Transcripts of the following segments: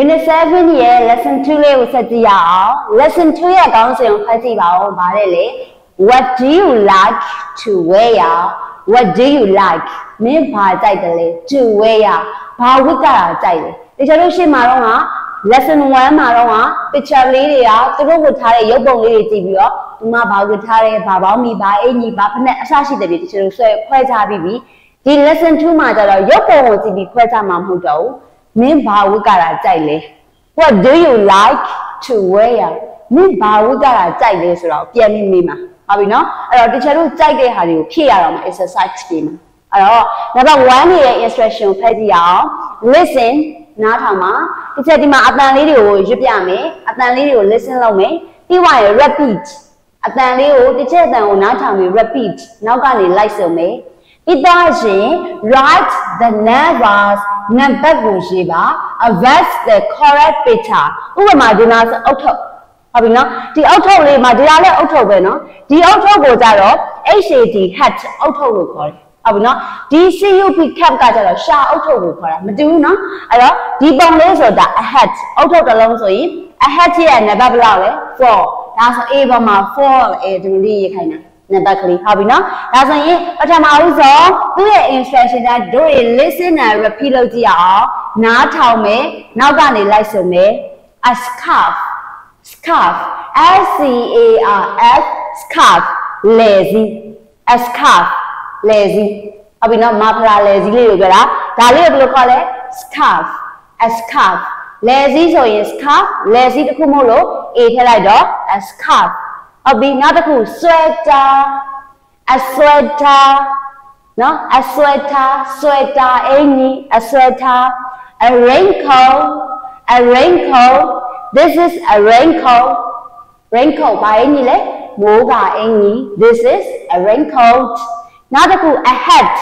Unit 7ရဲ့ lesson 2လေးကိုဆက်ကြည့်ရအောင် lesson 2ရဲ့ခေါင်းစဉ်ကိုဖတ်ကြည့်ပါဦးဗါတဲ့လေ What do you like to wear What do you like မင်းဘာကြိုက်တယ်လဲ to wear ဘာဝတ်ကြတာကြိုက်လဲတကယ်လို့ရှင်းမှာတော့က lesson 1မှာတော့က picture လေးတွေကသူတို့ဝတ်ထားတဲ့ရုပ်ပုံလေးတွေကြည့်ပြီးတော့ဒီမှာဘာဝတ်ထားတယ်ဘာပေါင်းမိဘာအင်ကြီးဘာဖက်နဲ့အစရှိတဲ့ပြည်တချို့ဆွဲခွဲခြားပြီးပြီဒီ lesson 2မှာကျတော့ရုပ်ပုံကိုကြည့်ပြီးခွဲခြားမှာမဟုတ်တော့ဘူး မင်းဘာဝတ်ကြတာကြိုက်လဲ What do you like to wear မင်းဘာဝတ်ကြတာကြိုက်လဲဆိုတော့ပြန်ပြီးမေးမှာဟုတ်ပြီနော်အဲ့တော့တချို့တို့ကြိုက်တဲ့ဟာတွေကိုဖြည့်ရတော့မှာ exercise တွေမှာအဲ့တော့ number 1ရဲ့ instruction ဖတ်ကြည့်အောင် listen နားထောင်ပါတချို့ဒီမှာအတန်လေးတွေကိုရွတ်ပြမယ်အတန်လေးတွေကို listen လုပ်မယ်ပြီးွားရင် repeat အတန်လေးကိုတစ်ချက်အတန်ကိုနားထောင်ပြီး repeat နောက်ကနေလိုက်စုံမယ်ပြီးတော့ရှင် write the numbers နံပါတ်ကိုရေးပါ avert the correct picture ဥပမာဒီမှာဆိုအုတ်ထုတ်ဟုတ်ပြီနော်ဒီအုတ်ထုတ်လေးမှာဒီလားလည်းအုတ်ထုတ်ပဲနော်ဒီအုတ်ထုတ်ကိုကြတော့ HAT hat အုတ်ထုတ်လို့ခေါ်တယ်ဟုတ်ပြီနော်ဒီ CUP cap ကကြတော့ရှာအုတ်ထုတ်ကိုခေါ်တာမတူဘူးနော်အဲ့တော့ဒီပုံလေးဆိုတာ a hat အုတ်ထုတ်တစ်လုံးဆိုရင် a hat ရဲ့နံပါတ်ဘယ်လောက်လဲ4ဒါဆို A ပေါ်မှာ4အဲဒီလိုလေးရေးခိုင်းတာ နံပါတ်ကလေးဟုတ်ပြီနော်ဒါဆိုရင်ပထမဦးဆုံးသူ့ရဲ့ instruction ကတို့ရ listen and repeat လုပ်ကြည့်အောင်နားထောင်မယ်နောက်ကနေလိုက်ဆိုမယ် a scarf scarf S C A R F scarf lazy a scarf lazy ဟုတ်ပြီနော်မဖလာ lazy လေးကိုပြောတာဒါလေးကိုဘယ်လိုခေါ်လဲ scarf a scarf lazy ဆိုရင် scarf lazy တခုမဟုတ်လို့ a ထည့်လိုက်တော့ a scarf ဟုတ်ပြီနောက်တစ်ခု sweater a sweater နော် a sweater sweater အင်ကြီး a sweater a raincoat a raincoat this is a raincoat raincoat ဘာအင်ကြီးလဲမိုးကအင်ကြီး this is a raincoat နောက်တစ်ခု a hat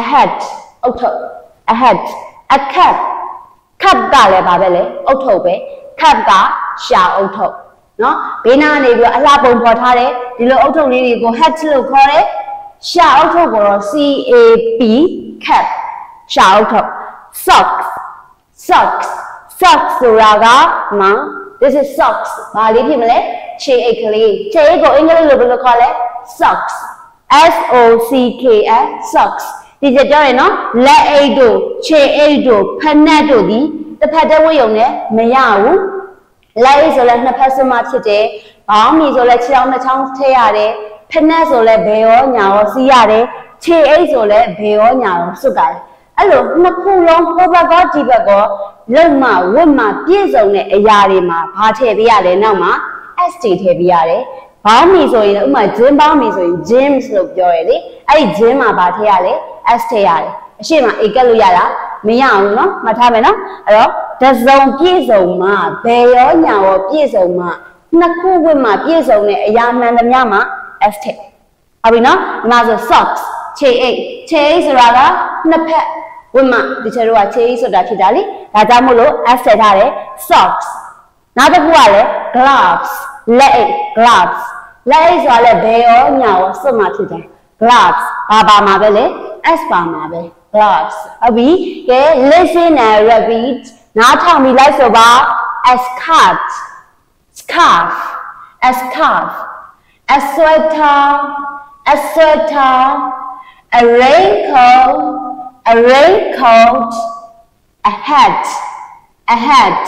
a hat အုတ်ထုတ် a hat a cap cap ကလည်းဘာပဲလဲအုတ်ထုတ်ပဲ cap ကရှာအုတ်ထုတ် နော်ဘေးနားနေပြီးအလှပုံပေါ်ထားတယ်ဒီလိုအုတ်ထုတ်လေးတွေကို hat လို့ခေါ်တယ်ရှာအုတ်ထုတ်ကိုတော့ C A P cap ရှာအုတ်ထုတ် socks socks socks ဆိုတာကမ this is socks ဘာလေးဖြစ်မလဲခြေအိတ်ကလေးခြေအိတ်ကိုအင်္ဂလိပ်လိုဘယ်လိုခေါ်လဲ socks S O C K S socks ဒီကြပြောရင်နော်လက်အိတ်တို့ခြေအိတ်တို့ဖက်နှက်တို့ဒီတစ်ဖက်တည်းဝတ်ရုံနဲ့မရဘူး လိုက်ဆိုလဲနှစ်ဖက်စွန်းမှဖြစ်တယ်ဘောင်းမီဆိုလဲခြေထောက်နှစ်ချောင်းထည့်ရတယ်ဖက်နှက်ဆိုလဲဘယ်ရောညာရောစီးရတယ်ခြေအိတ်ဆိုလဲဘယ်ရောညာရောစွတ်ကြတယ်အဲ့လိုနှစ်ခုလုံးဟိုဘက်ကောဒီဘက်ကောလုံမဝတ်မပြည့်စုံတဲ့အရာတွေမှာဘာထည့်ပေးရလဲနောက်မှာ ST ထည့်ပေးရတယ်ဘောင်းမီဆိုရင်ဥမာ gym ဘောင်းမီဆိုရင် gym လို့ပြောရလေအဲ့ဒီ gym မှာဘာထည့်ရလဲ S ထည့်ရတယ်အရှိမအေကက်လို့ရတာမရအောင်နော်မှတ်ထားမယ်နော်အဲ့တော့ တစုံပြည့်စုံမှဘယ်ရောညာရောပြည့်စုံမှနှစ်ခုဝတ်မှပြည့်စုံတဲ့အရာမှန်သမျှမှာ aesthetic ဟုတ်ပြီနော်ဒီမှာဆို socks ခြေအိတ်ခြေအိတ်ဆိုတာကနှစ်ဖက်ဝတ်မှဒီချေတို့ကခြေအိတ်ဆိုတာဖြစ်တာလေဒါကြောင့်မို့လို့ aesthetic ထားတယ် socks နောက်တစ်ခုကလည်း gloves လက်အိတ် gloves လက်အိတ်ဆိုတာလည်းဘယ်ရောညာရောစွတ်မှဖြစ်တယ် gloves ဘာပါမှာပဲလေ s ပါမှာပဲ gloves ဟုတ်ပြီကဲ listen and repeat နားထောင်ပြီးလိုက်ဆိုပါ a scarf scarf a scarf a sweater a sweater a raincoat a raincoat a hat a hat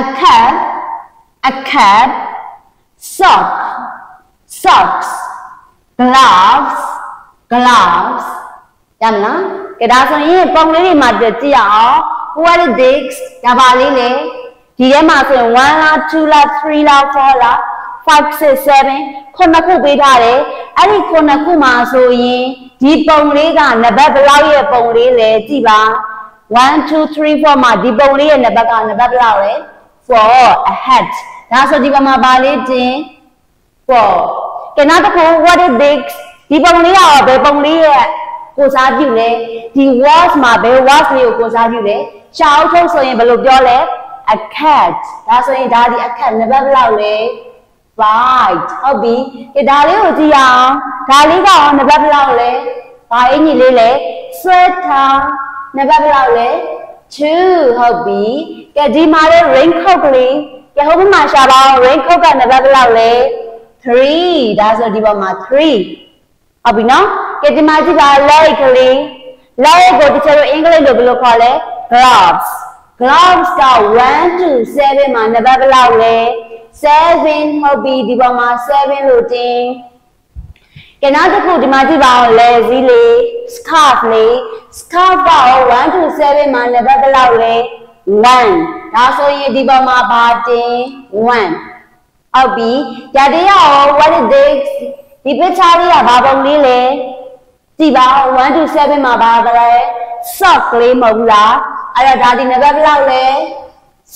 a cap a cap sock socks gloves gloves ရမလားကဲဒါဆိုရင်ပုံလေးတွေမှာကြည့်ရအောင် what is this ဒါပါလေးလေဒီထဲမှာဆိုရင်1လား2လား3လား4လား5 6 7ခုနှစ်ခုပေးထားတယ်အဲ့ဒီခုနှစ်ခုမှာဆိုရင်ဒီပုံလေးကနံပါတ်ဘယ်လောက်ရဲ့ပုံလေးလဲကြည့်ပါ1 2 3 4မှာဒီပုံလေးရဲ့နံပါတ်ကနံပါတ်ဘယ်လောက်လဲ4 a hat ဒါဆိုဒီပုံမှာပါလေးတင်4ကဲနောက်တစ်ခု what is this ဒီပုံလေးကဘယ်ပုံလေးရဲ့ကိုစားပြုလဲဒီ was မှာဘယ် was လေးကိုကိုစားပြုလဲ ရှားအုပ်ထုတ်ဆိုရင်ဘယ်လိုပြောလဲ a cat ဒါဆိုရင်ဒါဒီ a cat နံပါတ်ဘယ်လောက်လဲ right ဟုတ်ပြီဒီဒါလေးကိုကြည့်အောင်ဒါလေးကရောနံပါတ်ဘယ်လောက်လဲဘာအင်ကြီးလေးလဲ sweater နံပါတ်ဘယ်လောက်လဲ2ဟုတ်ပြီကဲဒီမှာလေ raincoat ကလေးကဲဟိုဘက်မှာရှာပါအောင် raincoat ကနံပါတ်ဘယ်လောက်လဲ3ဒါဆိုဒီဘက်မှာ3ဟုတ်ပြီနော်ကဲဒီမှာကြည့်ပါ leg ကလေး leg ကိုတချို့အင်္ဂလိပ်လိုဘယ်လိုခေါ်လဲ gloves gloves က1 to 7မှာနံပါတ်ဘယ်လောက်လဲ7ဟုတ်ပြီဒီပေါ်မှာ7လို့တင်ကဲနောက်တစ်ခုဒီမှာကြည့်ပါအောင် lazy လေး scarf လေး scarf က1 to 7မှာနံပါတ်ဘယ်လောက်လဲ1ဒါဆိုရင်ဒီပေါ်မှာဘာတင်1ဟုတ်ပြီကြတဲ့ရော what is this ဒီ picture လေးကဘာပုံလေးလဲကြည့်ပါ1 to 7မှာဘာလဲ sock လေးမဟုတ်ဘူးလား အဲ့တော့ဒါဒီနံပါတ်ဘယ်လောက်လဲ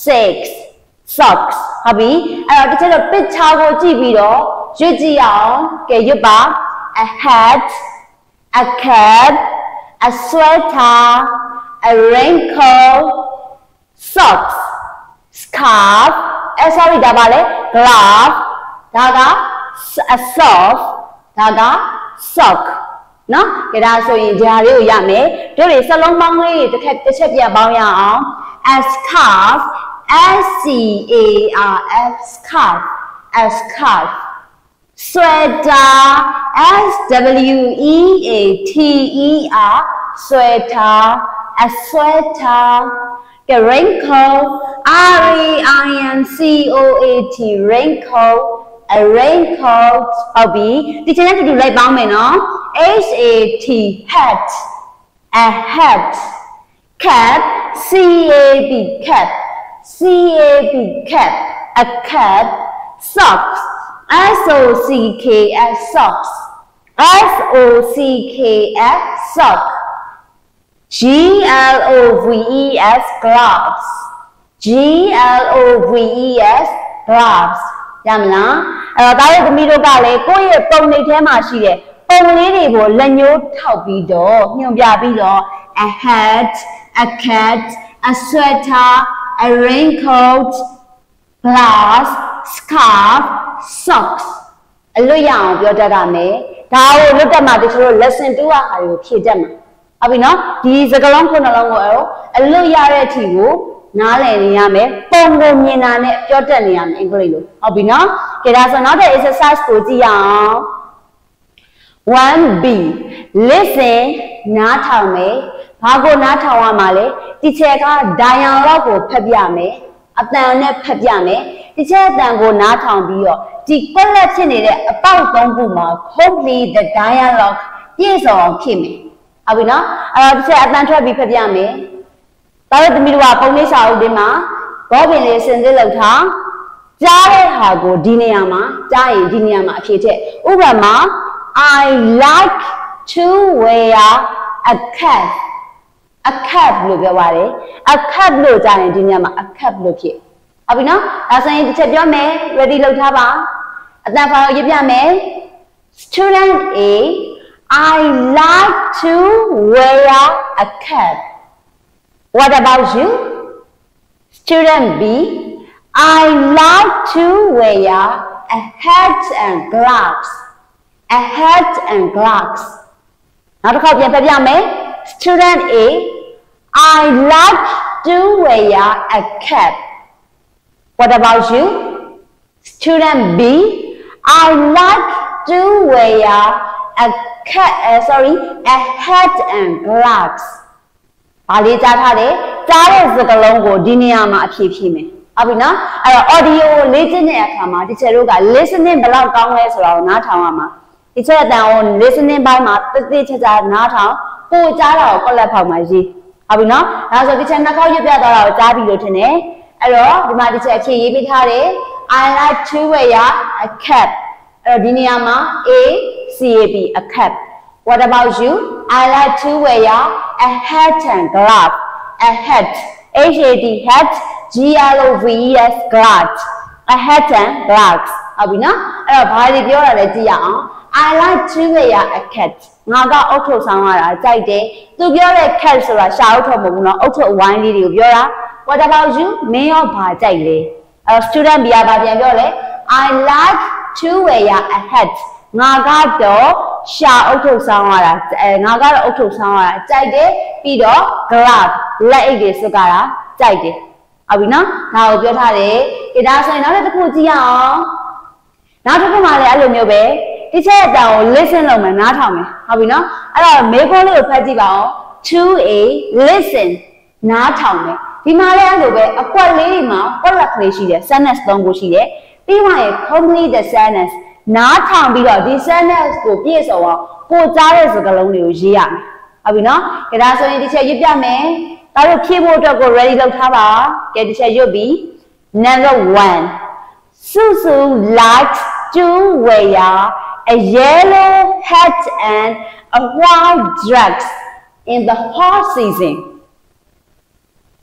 6 socks ဟုတ်ပြီအဲ့တော့တချို့တော့ picture ကိုကြည့်ပြီးတော့ရွတ်ကြည့်အောင်ကဲရွတ်ပါ a hat a cap a sweater a raincoat socks scarf အဲ sorry ဒါပါလေ glove ဒါက a sock ဒါက sock နော်ကြဒါဆိုရင်ဂျာလေးကိုရမယ်တို့တွေစလုံးပေါင်းလေးတွေတစ်ခက်တစ်ချက်ပြန်ပေါင်းရအောင် a scarf S C A R F scarf a scarf sweater S W E A T E R sweater a sweater က raincoat R A I N C O A T raincoat a raincoat ဟုတ်ပြီဒီချိန်နဲ့တူတူလိုက်ပေါင်းမယ်နော် H A T hat a hat cap C A B cap C A B cap a cap socks S O C K S socks S O C K S sock G L O V E S gloves G L O V E S gloves ရမလားအဲ့တော့ဒါရဲ့သမီးတို့ကလည်းကိုယ့်ရဲ့ပုံနှိပ်ထဲမှာရှိတဲ့ပုံလေးတွေကိုလက်ညှိုးထောက်ပြီးတော့ညွှန်ပြပြီးတော့ a hat a cat a sweater a raincoat blouse scarf socks အလွတ်ရအောင်ပြောတတ်ရမယ်ဒါကိုလွတ်တက်မှာတချို့ lesson 2ဟာကိုဖြည့်တတ်မှာဟုတ်ပြီနော်ဒီစကလုံးခုနှလုံးကိုအလွတ်ရတဲ့အထိကို နားလည်နေရမယ်ပုံကိုမြင်တာနဲ့ပြောတတ်နေရမယ်အင်္ဂလိပ်လိုဟုတ်ပြီနော်ကဲဒါဆိုနောက်တဲ့ exercise ကိုကြည့်ရအောင် 1B listen နားထောင်မယ်ဘာကိုနားထောင်ရမှာလဲတီချာက dialogue ကိုဖတ်ပြမယ်အတန်နဲ့ဖတ်ပြမယ်တီချာအတန်ကိုနားထောင်ပြီးတော့ဒီ collect ဖြစ်နေတဲ့အပေါက်သုံးခုမှာ complete the dialogue ပြည့်စုံအောင်ဖြစ်မယ်ဟုတ်ပြီနော်အဲ့တော့တီချာအတန်ထွက်ပြီးဖတ်ပြမယ် ဒါတို့သမီးတို့ကပုံလေးစာအုပ်တွေမှာဘောပင်လေးစင်စစ်လောက်ထားကြားတဲ့ဟာကိုဒီနေရာမှာကြားရင်ဒီနေရာမှာအဖြေထည့်ဥပမာ I like to wear a cap a cap လို့ပြောပါတယ် a cap လို့ကြားရင်ဒီနေရာမှာ a cap လို့ဖြစ်ဟုတ်ပြီနော်ဒါဆိုရင်တစ်ချက်ပြောမယ် ready လုပ်ထားပါအတန်ဖာကိုရေးပြမယ် student A I like to wear a cap What about you? Student B, I like to wear a hat and gloves. A hat and gloves. နောက်တစ်ခေါက်ပြန်ပြပြမယ် Student A, I like to wear a cap. What about you? Student B, I like to wear a cap, uh, sorry, a hat and gloves. ဘာလေးကြားထားတယ်ကြားတဲ့စကားလုံးကိုဒီနေရာမှာအဖြေဖြေမယ်ဟုတ်ပြီနော်အဲ့တော့ audio ကိုလေ့ကျင့်တဲ့အခါမှာဒီချက်တို့က listening ဘယ်လောက်ကောင်းလဲဆိုတာကိုနားထောင်ရမှာဒီချက်အတန်ကို listening ဘိုင်းမှာတိတိကျကျနားထောင်ကိုကြားတာကို collect ဖောက်မှာရေးဟုတ်ပြီနော်ဒါဆိုဒီချက်နှစ်ခေါက်ရွတ်ပြသွားတာကိုကြားပြီလို့ထင်တယ်အဲ့တော့ဒီမှာဒီချက်အဖြေရေးပေးထားတယ် I like to wear a cap အဲ့တော့ဒီနေရာမှာ A C A B a cap What about you? I like to wear a hat and glove. A hat. H A T hat. G L O V E S gloves. A hat and gloves. ဟုတ်ပြီနော်အဲ့တော့ဘာတွေပြောတာလဲကြည့်ရအောင် I like to wear a cat ငါကအုတ်ထုတ်ဆောင်ရတာကြိုက်တယ်သူပြောတဲ့ cat ဆိုတာရှာအုတ်ထုတ်မဟုတ်ဘူးနော်အုတ်ထုတ်ဝိုင်းလေးတွေကိုပြောတာ What about you မင်းရောဘာကြိုက်လဲအဲ့ student ဘီယာဘာပြန်ပြောလဲ I like to wear a hat ငါကတော့ ရှာအုပ်ထုတ်ဆောင်ရတာအဲငါကတော့အုပ်ထုတ်ဆောင်ရတာကြိုက်တယ်ပြီးတော့ glove လက်အိတ်တွေစွပ်ကြတာကြိုက်တယ်ဟုတ်ပြီနော်ဒါကိုပြောထားတယ်ကြဒါဆိုရင်နောက်တစ်ခုကြည့်ရအောင်နောက်တစ်ခုမှလည်းအဲ့လိုမျိုးပဲတိကျတဲ့အကြောင်းကို listen လုပ်မယ်နားထောင်မယ်ဟုတ်ပြီနော်အဲ့တော့မေခွန်းလေးကိုဖတ်ကြည့်ပါဦး to a listen နားထောင်မယ်ဒီမှာလည်းအဲ့လိုပဲအကွက်လေးတွေမှာကွက်လက်ကလေးရှိတယ် sentence သုံးခုရှိတယ်ပြီးမှရင် complete the sentence နားထောင်ပြီးတော့ဒီ sentence ကိုပြည့်စုံအောင်ကိုကြားတဲ့စကားလုံးတွေကိုရေးရမယ်ဟုတ်ပြီနော်ဒါဆိုရင်ဒီချက်ရွတ်ပြမယ်ဒါတို့ဖြည့်ဖို့အတွက်ကို ready လုပ်ထားပါကဲဒီချက်ရွတ်ပြီး number 1 Susu likes to wear a yellow hat and a white dress in the hot season.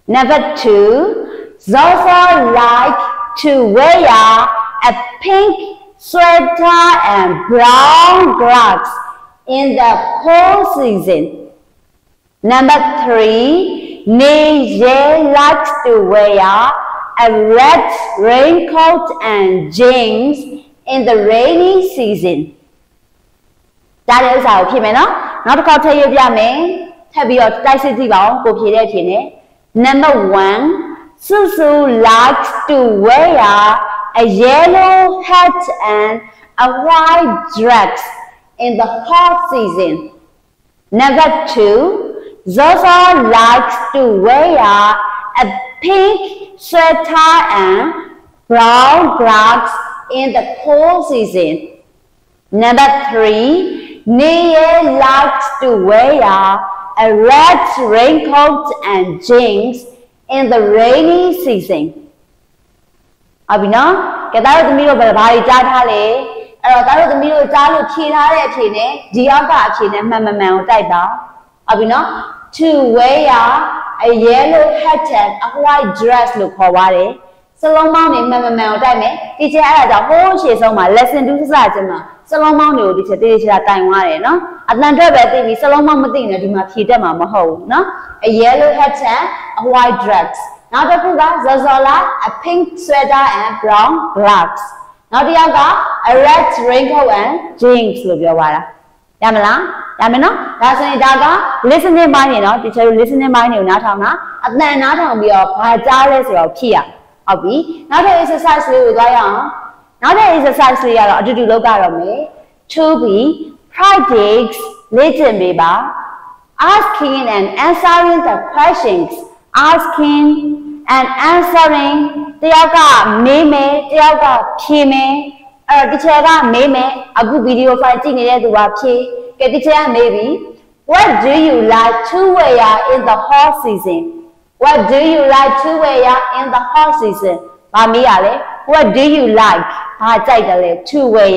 Number two, Zofa like to wear a pink sweater and brown gloves in the cold season. Number three, Nije likes to wear a red raincoat and jeans in the rainy season. ဒါလည်းဥစ္စာကိုဖြေမယ်နော်နောက်တစ်ခေါက်ထည့်ရပြမယ်ထပ်ပြီးတော့တိုက်စစ်ကြည့်ပါဦးကိုဖြေတဲ့အဖြေနဲ့ Number 1 Susu likes to wear a yellow hat and a white dress in the hot season. Number 2 Zozo likes to wear a pink sweater and brown gloves in the cold season. Number three, Nia likes to wear a red raincoat and jeans in the rainy season. ဟုတ်ပြီနော်။ကဲသားတို့သမီးတို့ဘာဘာတွေကြားထားလဲ။အဲ့တော့သားတို့သမီးတို့ကြားလို့ဖြေထားတဲ့အဖြေနဲ့ဒီအောက်ကအဖြေနဲ့မှန်မှန်မှန်ကိုတိုက်ပါ။ဟုတ်ပြီနော်။ To wear a yellow hat and a white dress လို့ခေါ်ပါတယ်။စလုံးပေါင်းနေမှန်မှန်မှန်ကိုတိုက်မယ်။ဒီချက်အဲ့ဒါကြောင့်ဟိုးရှေ့ဆုံးမှာ lesson 2စစချင်းမှာစလုံးပေါင်းတွေကိုဒီချက်တေးချာတိုင်သွားတယ်နော်။အတန်တွက်ပဲသိပြီစလုံးပေါင်းမသိရင်ဒီမှာဖြေတတ်မှာမဟုတ်ဘူးနော်။ A yellow hat and a white dress နောက်တစ်ခုက Zozola a pink sweater and brown gloves နောက်တစ်ယောက်က a red raincoat and jeans လို့ပြောပါတာရမလားရမယ်နော်ဒါဆိုရင်ဒါက listening ပိုင်းနေနော်တချို့ listening ပိုင်းတွေကိုနားထောင်တာအတန်နားထောင်ပြီးတော့ဘာကြားလဲဆိုတော့ဖြည့်ရဟုတ်ပြီနောက်ထပ် exercise လေးကိုသွားရအောင်နောက်ထပ် exercise လေးကတော့အတူတူလုပ်ကြတော့မယ် to be practice လေ့ကျင့်ပေးပါ asking and answering the questions asking and answering တယောက်ကမေးမယ်တယောက်ကဖြေမယ်အဲ့တော့ teacher ကမေးမယ်အခု video file ကြည့်နေတဲ့သူကဖြေကဲ teacher ကမေးပြီ what do you like to wear in the hot season what do you like to wear in the hot season ဘာမေးရလဲ what do you like ဘာကြိုက်တယ်လဲ to wear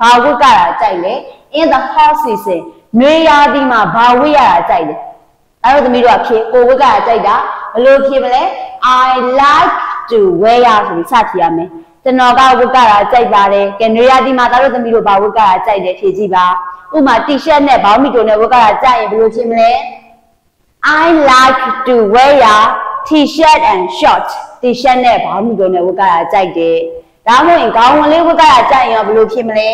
ဘာဝတ်ကြတာကြိုက်လဲ in the hot season နွေရာသီမှာဘာဝတ်ရတာကြိုက်လဲအဲ့တော့သမီးတို့ကဖြေကိုဝတ်ကြတာကြိုက်တာ ဘယ်လိုဖြေမလဲ I like to wear ဆိုပြီးစဖြေရမယ်ကျွန်တော်ကဝတ်ကြတာကြိုက်ပါတယ်ကဲနွေရာသီမှာသားတို့သမီးတို့ဘာဝတ်ကြတာကြိုက်တယ်ဖြေကြည့်ပါဥမာ T-shirt နဲ့ဘောင်းမီတိုနဲ့ဝတ်ကြတာကြိုက်ရင်ဘယ်လိုဖြေမလဲ I like to wear T-shirt and shorts T-shirt နဲ့ဘောင်းမီတိုနဲ့ဝတ်ကြတာကြိုက်တယ်ဒါမှမဟုတ်ခေါင်းဝင်လေးဝတ်ကြတာကြိုက်ရင်ရောဘယ်လိုဖြေမလဲ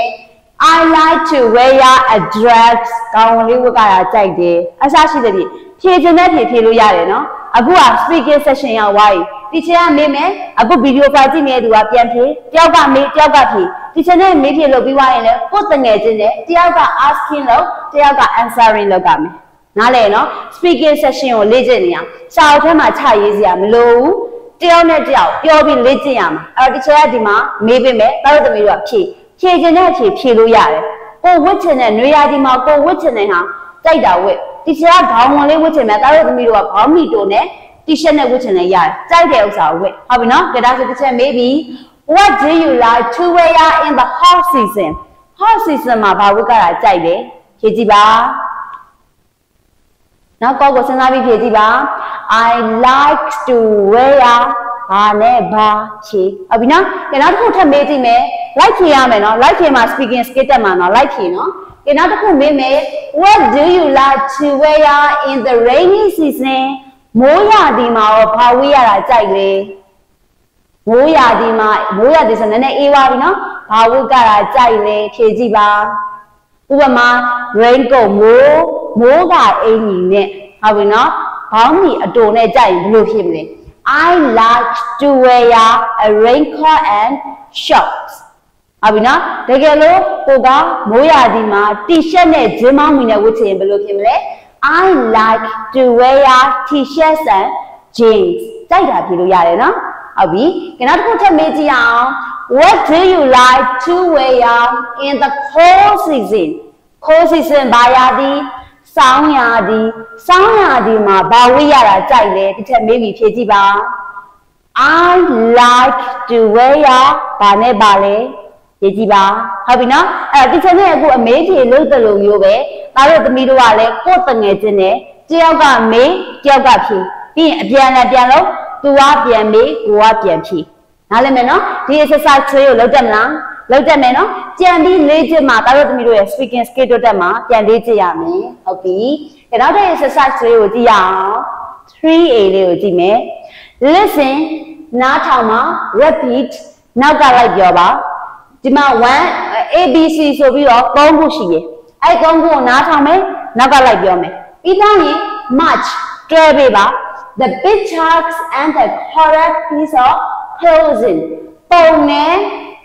I like to wear a dress ကောင်းဝင်လေးဝတ်ကြတာကြိုက်တယ်အစားရှိတဲ့ဖြေဖြေခြင်းနဲ့ဖြေဖြေလို့ရတယ်နော် အခုက speaking session ရောက်သွားပြီ teacher ကမေးမယ်အခု video file ကြည့်နေတဲ့သူကပြန်ဖြေတယောက်ကမေးတယောက်ကဖြေ teacher နဲ့မေးဖြေလို့ပြီးသွားရင်လည်းကိုယ်တငယ်ချင်းနဲ့တယောက်က asking လို့တယောက်က answering လုပ်ကြမယ်နားလည်နော် speaking session ကိုလေ့ကျင့်နေရစာအုပ်ထဲမှာချရေးစရာမလိုဘူးတယောက်နဲ့တယောက်ပြောပြီးလေ့ကျင့်ရမှာအဲ့တော့ teacher ကဒီမှာမေးပေးမယ်တောက်သမီးတို့ကဖြေဖြေခြင်းနဲ့ဖြေဖြေလို့ရတယ်ကိုဝတ်ချင်တဲ့နွေရာသီမှာကိုဝတ်ချင်တဲ့ဟာတိုက်တာဝတ် တီရှပ်ကခေါင်းဝင်လေးဝတ်ချင်မယ်တားတို့သမီးတို့ကခေါင်းမီတိုနဲ့တီရှပ်နဲ့ဝတ်ချင်လဲရတယ်ကြိုက်တဲ့ဥစ္စာကိုဝတ်ဟုတ်ပြီနော်ကြဒါဆိုတစ်ချက်မေးပြီ what do you like to wear in the hot season hot season မှာဘာဝတ်ကြတာကြိုက်တယ်ဖြေကြည့်ပါနောက်ကောကိုစဉ်းစားပြီးဖြေကြည့်ပါ I like to wear ဘာနဲ့ဘာဖြေဟုတ်ပြီနော်ကြနောက်တစ်ခုထပ်မေးကြည့်မယ် like ဖြေရမယ်နော် like ဖြေမှာ speaking skill တက်မှာနော် like ဖြေနော် ကဲနောက်တစ်ခုမေးမယ် what do you like to wear in the rainy season မိုးရာသီမှာရောဘာဝေးရတာကြိုက်လဲမိုးရာသီမှာမိုးရာသီဆိုနည်းနည်းအေးသွားပြီနော်ဘာဝတ်ကတာကြိုက်လဲဖြေကြည့်ပါဥပမာ raincoat မိုးမိုးကအင်ကြီးနဲ့ဟုတ်ပြီနော်ဘောင်းမီအတူနဲ့ကြိုက်ရင်ဘယ်လိုဖြစ်မလဲ I like to wear a raincoat and shorts ဟုတ်ပြီနော်တကယ်လို့ကိုကမိုးရာသီမှာ T-shirt နဲ့ဂျင်းမောင်းမီနဲ့ဝတ်ချင်ဘယ်လိုဖြစ်မလဲ I like to wear T-shirts and jeans ကြိုက်တာဖြေလို့ရတယ်နော်ဟုတ်ပြီကနောက်တစ်ခုထပ်မေးကြည့်အောင် What do you like to wear in the cold season cold season ဘာရာသီစောင်းရာသီစောင်းရာသီမှာဘာဝတ်ရတာကြိုက်လဲတစ်ချက်မေးပြီးဖြေကြည့်ပါ I like to wear ဘာနဲ့ပါလဲ ရေးကြည့်ပါဟုတ်ပြီနော်အဲ့တော့ဒီချက်နဲ့အခုအမေးဖြေလို့တလို့မျိုးပဲဒါတို့သမီးတို့ကလည်းကိုယ်တငယ်ချင်းနဲ့တယောက်ကမေးတယောက်ကဖြေပြီးရင်အပြန်လည်းပြန်လို့သူကပြန်မေးကိုကပြန်ဖြေနားလည်မယ်နော်ဒီ exercise 3ကိုလုပ်တတ်မလားလုပ်တတ်မယ်နော်ကြံပြီးလေ့ကျင့်မှာဒါတို့သမီးတို့ရဲ့ speaking skill တို့တက်မှာပြန်လေ့ကျင့်ရမယ်ဟုတ်ပြီဒါနောက်တဲ့ exercise 3ကိုကြည့်ရအောင် 3A လေးကိုကြည့်မယ် listen နားထောင်မှာ repeat နောက်ကလိုက်ပြောပါ ဒီမှာ1 ABC ဆိုပြီးတော့၃ခုရှိတယ်အဲ့၃ခုကိုနားထောင်မယ်နောက်ကလိုက်ပြောမယ်ပြီးသားရင် match တွဲပေးပါ the big sharks and the correct piece of clothing ပုံနဲ့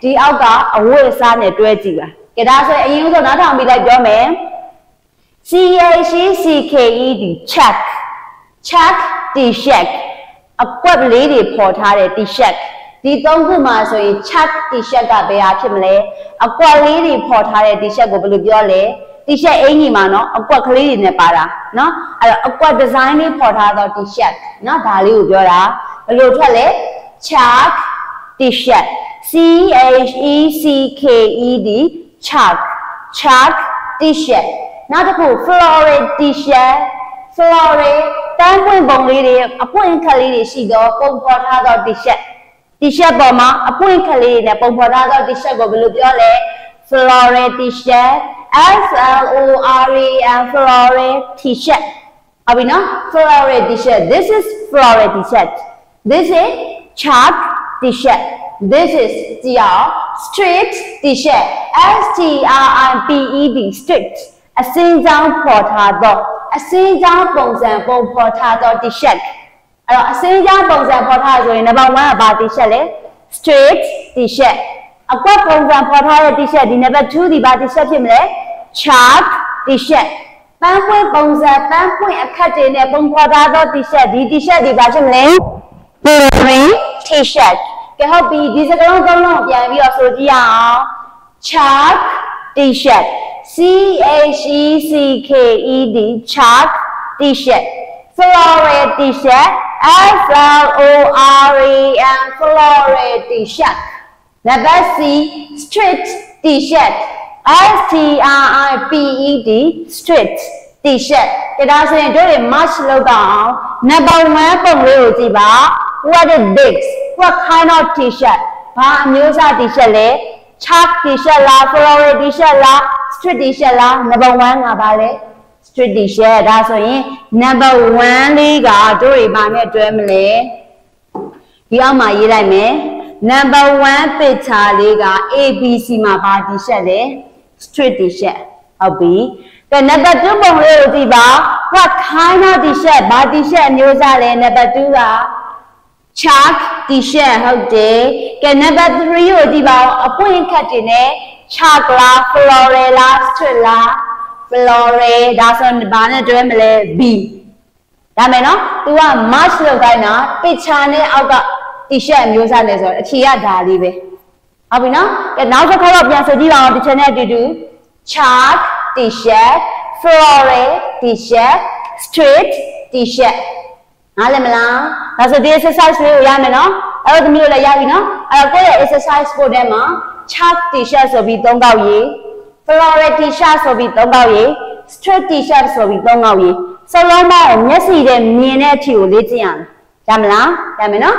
ဒီအောက်ကအဝတ်အစားနဲ့တွဲကြည့်ပါကဲဒါဆိုရင်အရင်ဆုံးနားထောင်ပြီးလိုက်ပြောမယ် C H E C K E D check check t-shirt အကွက်လေးတွေပေါ်ထားတဲ့ t-shirt ဒီသုံးခုမှာဆိုရင် chat t-shirt ကဘယ်ဟာဖြစ်မလဲအကွက်လေးတွေဖော်ထားတဲ့ t-shirt ကိုဘယ်လိုပြောလဲ t-shirt အင်ကြီးမှာနော်အကွက်ကလေးတွေနဲ့ပါတာနော်အဲ့တော့အကွက် design လေးဖော်ထားသော t-shirt နော်ဒါလေးကိုပြောတာဘယ်လိုထွက်လဲ chat t-shirt C H E C K E D chat chat t-shirt နောက်တစ်ခု florid t-shirt florid တန်းပွင့်ပုံလေးတွေအပွင့်ခက်လေးတွေရှိသောပုံဖော်ထားသော t-shirt t-shirt ပေါ်မှာအပွင့်ခက်လေးတွေနဲ့ပုံဖော်ထားသော t-shirt ကိုဘယ်လိုပြောလဲ floral t-shirt F L O R A L floral t-shirt ဟုတ်ပြီနော် floral t-shirt this is floral t-shirt this is chart t-shirt this is ကြည့်အောင် straight t-shirt S T R I P E D straight အစင်းကြောင်းပေါ်ထားသောအစင်းကြောင်းပုံစံပုံဖော်ထားသော t-shirt အဲ့တော့အစင်းကြောင်းပုံစံဖော်ထားဆိုရင် number 1ကဘာ t-shirt လဲ straight t-shirt အကွက်ပုံစံဖော်ထားတဲ့ t-shirt ဒီ number 2ဒီဘာ t-shirt ဖြစ်မလဲ chart t-shirt ပန်းပွင့်ပုံစံပန်းပွင့်အခက်တွေနဲ့ပုံဖော်ထားသော t-shirt ဒီ t-shirt ဒီဘာဖြစ်မလဲ blue t-shirt ကဲဟုတ်ပြီဒီစကားလုံးသုံးလုံးပြန်ပြီးတော့ဆိုကြည့်ရအောင် chart t-shirt C H E C K E D chart t-shirt floral t-shirt F L O R A N floral t-shirt number C straight t-shirt S T R I P E D straight t-shirt ဒါဆိုရင်တို့တွေ match လုပ်တော့အောင် number 1ပုံလေးကိုကြည့်ပါ what is this what kind of t-shirt ဘာအမျိုးအစား t-shirt လဲ chalk t-shirt လား floral t-shirt လား street t-shirt လား number 1ကဘာလဲ Street t-shirt ဒါဆိုရင် number 1လေးကတို့တွေဘာနဲ့တွဲမလဲဒီအောက်မှာရေးလိုက်မယ် number 1 picture လေးက ABC မှာဘာ t-shirt လဲ street t-shirt ဟုတ်ပြီကဲ number 2ပုံလေးကိုကြည့်ပါ what kind of t-shirt ဘာ t-shirt အမျိုးအစားလဲ number 2က chalk t-shirt ဟုတ်တယ်ကဲ number 3ကိုကြည့်ပါဦးအပွင့်ခတ်တင်နဲ့ chalk လား floral လား strip လား floral ဒါဆိုဘာနဲ့တွဲမလဲ B ဒါမယ်နော် तू က match လုပ်တိုင်းတာ picture နဲ့အောက်က t-shirt အမျိုးအစားနဲ့ဆိုတော့အခြေရဒါလေးပဲဟုတ်ပြီနော်ကဲနောက်တစ်ခါတော့ပြန်ဆိုကြည့်ပါဦး picture နဲ့အတူတူ chalk t-shirt floral t-shirt straight t-shirt နားလည်မလားဒါဆိုဒီ exercise လေးကိုရမယ်နော်အဲ့တော့သမီးတို့လည်းရပြီနော်အဲ့တော့ကိုယ့်ရဲ့ exercise ပို့ထဲမှာ chalk t-shirt ဆိုပြီး၃ကောက်ရေး floral t-shirt ဆိုပြီး၃ကောက်ရေး straight t-shirt ဆိုပြီး၃ကောက်ရေးစလုံးမမျက်စိနဲ့မြင်တဲ့အထိကိုလေ့ကျင့်ရမယ်ရမလားရမယ်နော်